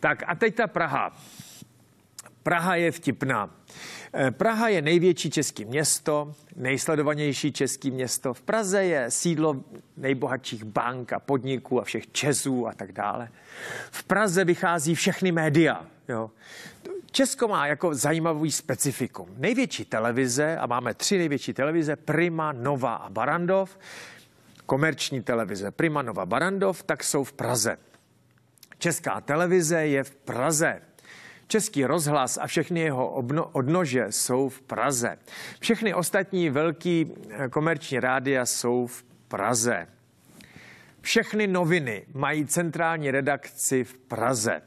Tak a teď ta Praha. Praha je vtipná. Eh, Praha je největší české město, nejsledovanější české město. V Praze je sídlo nejbohatších bank a podniků a všech Česů a tak dále. V Praze vychází všechny média. Jo. Česko má jako zajímavý specifikum. Největší televize, a máme tři největší televize, Prima, Nova a Barandov, komerční televize Prima, Nova, Barandov, tak jsou v Praze. Česká televize je v Praze. Český rozhlas a všechny jeho obno, odnože jsou v Praze. Všechny ostatní velký eh, komerční rádia jsou v Praze. Všechny noviny mají centrální redakci v Praze.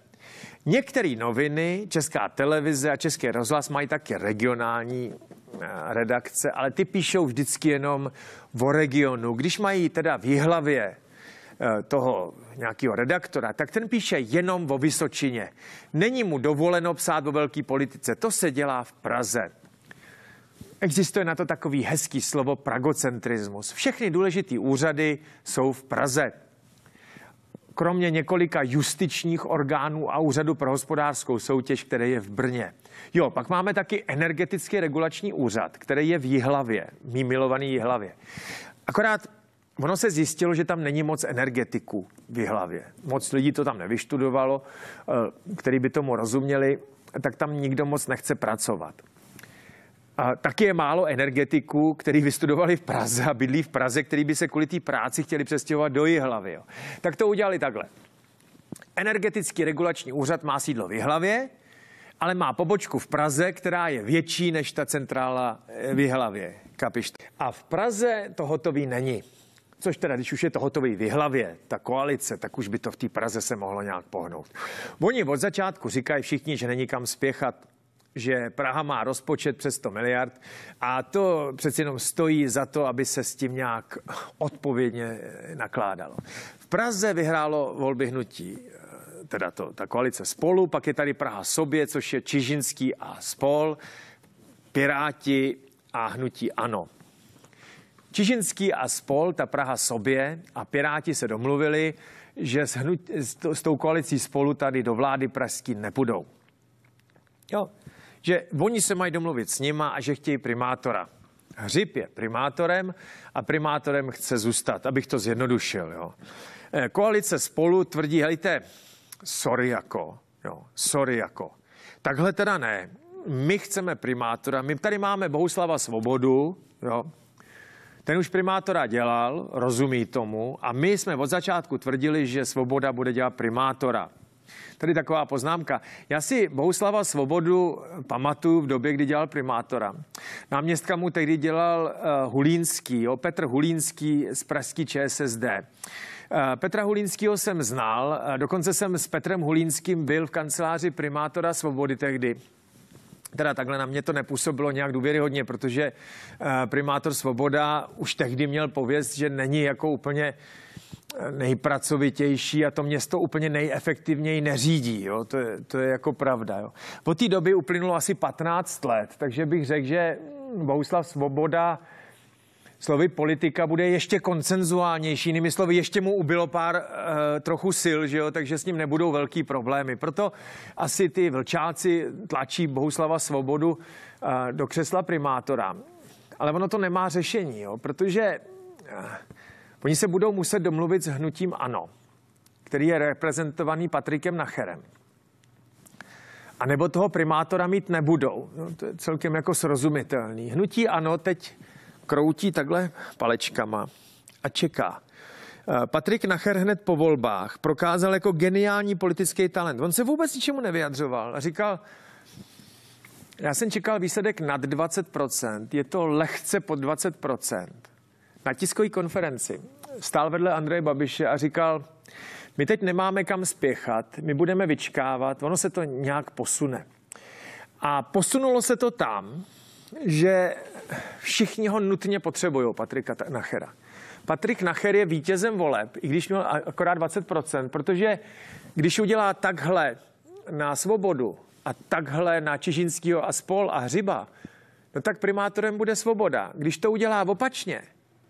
Některé noviny, Česká televize a Český rozhlas mají také regionální eh, redakce, ale ty píšou vždycky jenom o regionu. Když mají teda v Jihlavě toho nějakého redaktora, tak ten píše jenom o Vysočině. Není mu dovoleno psát o velké politice. To se dělá v Praze. Existuje na to takový hezký slovo pragocentrismus. Všechny důležité úřady jsou v Praze. Kromě několika justičních orgánů a úřadu pro hospodářskou soutěž, který je v Brně. Jo, pak máme taky energetický regulační úřad, který je v Jihlavě, mý milovaný Jihlavě. Akorát Ono se zjistilo, že tam není moc energetiků v hlavě. Moc lidí to tam nevyštudovalo, eh, který by tomu rozuměli, tak tam nikdo moc nechce pracovat. A taky je málo energetiků, který vystudovali v Praze a bydlí v Praze, který by se kvůli té práci chtěli přestěhovat do Jihlavy. Jo. Tak to udělali takhle. Energetický regulační úřad má sídlo v Jihlavě, ale má pobočku v Praze, která je větší než ta centrála v Jihlavě. Kapište. A v Praze to hotový není. Což teda, když už je to hotový v hlavě, ta koalice, tak už by to v té Praze se mohlo nějak pohnout. Oni od začátku říkají všichni, že není kam spěchat, že Praha má rozpočet přes 100 miliard a to přeci jenom stojí za to, aby se s tím nějak odpovědně nakládalo. V Praze vyhrálo volby hnutí teda to, ta koalice spolu, pak je tady Praha sobě, což je Čižinský a spol, Piráti a hnutí ANO. Čižinský a spol, ta Praha sobě a Piráti se domluvili, že s, hnut, s, to, s tou koalicí spolu tady do vlády pražský nepůjdou. Jo, že oni se mají domluvit s nima a že chtějí primátora. Hřib je primátorem a primátorem chce zůstat, abych to zjednodušil. Jo. Eh, koalice spolu tvrdí, hejte, sorry jako, jo, sorry jako. Takhle teda ne. My chceme primátora, my tady máme Bohuslava Svobodu, jo, ten už primátora dělal, rozumí tomu a my jsme od začátku tvrdili, že Svoboda bude dělat primátora. Tady taková poznámka. Já si Bohuslava Svobodu pamatuju v době, kdy dělal primátora. Náměstka mu tehdy dělal uh, Hulínský, jo, Petr Hulínský z pražský ČSSD. Uh, Petra Hulínského jsem znal, uh, dokonce jsem s Petrem Hulínským byl v kanceláři primátora Svobody tehdy teda takhle na mě to nepůsobilo nějak důvěryhodně, protože eh, primátor Svoboda už tehdy měl pověst, že není jako úplně eh, nejpracovitější a to město úplně nejefektivněji neřídí. Jo? To, je, to je jako pravda. Jo? Po té době uplynulo asi 15 let, takže bych řekl, že Bohuslav Svoboda slovy politika bude ještě koncenzuálnější, jinými slovy ještě mu ubylo pár uh, trochu sil, že jo, takže s ním nebudou velký problémy. Proto asi ty vlčáci tlačí Bohuslava Svobodu uh, do křesla primátora. Ale ono to nemá řešení, jo, protože uh, oni se budou muset domluvit s hnutím ANO, který je reprezentovaný Patrikem Nacherem. A nebo toho primátora mít nebudou. No, to je celkem jako srozumitelný. Hnutí ANO teď kroutí takhle palečkama a čeká. Eh, Patrik Nacher hned po volbách prokázal jako geniální politický talent. On se vůbec ničemu nevyjadřoval a říkal, já jsem čekal výsledek nad 20%, je to lehce pod 20%. Na tiskové konferenci stál vedle Andreje Babiše a říkal, my teď nemáme kam spěchat, my budeme vyčkávat, ono se to nějak posune. A posunulo se to tam, že všichni ho nutně potřebují, Patrika Nachera. Patrik Nacher je vítězem voleb, i když měl akorát 20%, protože když udělá takhle na svobodu a takhle na Čižinského a spol a hřiba, no tak primátorem bude svoboda. Když to udělá opačně,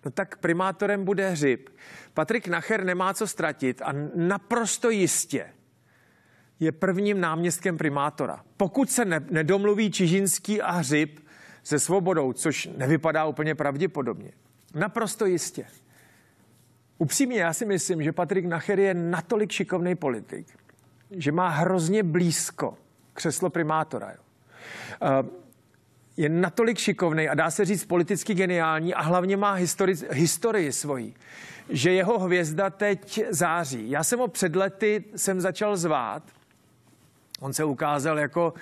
no tak primátorem bude hřib. Patrik Nacher nemá co ztratit a naprosto jistě je prvním náměstkem primátora. Pokud se ne, nedomluví Čižinský a Hřib se svobodou, což nevypadá úplně pravděpodobně, naprosto jistě. Upřímně, já si myslím, že Patrik Nacher je natolik šikovný politik, že má hrozně blízko křeslo primátora. Jo. Uh, je natolik šikovný a dá se říct politicky geniální a hlavně má histori- historii svoji, že jeho hvězda teď září. Já jsem ho před lety jsem začal zvát. On se ukázal jako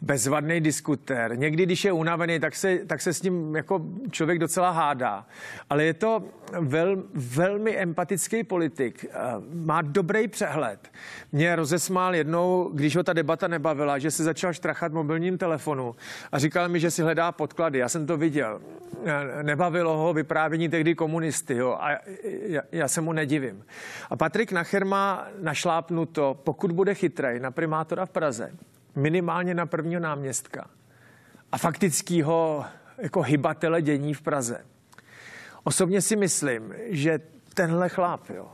bezvadný diskutér. Někdy, když je unavený, tak se, tak se s ním jako člověk docela hádá. Ale je to vel, velmi empatický politik. Eh, má dobrý přehled. Mě rozesmál jednou, když ho ta debata nebavila, že se začal štrachat mobilním telefonu a říkal mi, že si hledá podklady. Já jsem to viděl. Eh, nebavilo ho vyprávění tehdy komunisty. Jo? A já, já se mu nedivím. A Patrik Nacher má našlápnuto, pokud bude chytrej na primátora v Praze, minimálně na prvního náměstka a faktického jako hybatele dění v Praze. Osobně si myslím, že tenhle chlap, jo,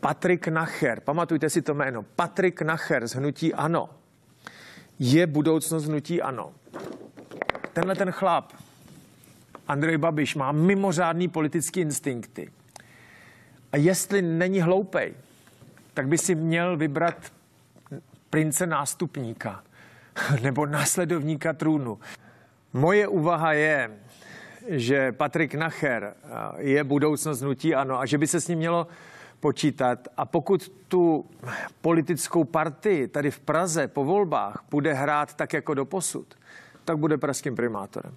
Patrik Nacher, pamatujte si to jméno, Patrik Nacher z Hnutí Ano, je budoucnost Hnutí Ano. Tenhle ten chlap, Andrej Babiš, má mimořádný politický instinkty. A jestli není hloupej, tak by si měl vybrat prince nástupníka nebo následovníka trůnu. Moje úvaha je, že Patrik Nacher eh, je budoucnost nutí ano a že by se s ním mělo počítat. A pokud tu politickou partii tady v Praze po volbách bude hrát tak jako do posud, tak bude pražským primátorem.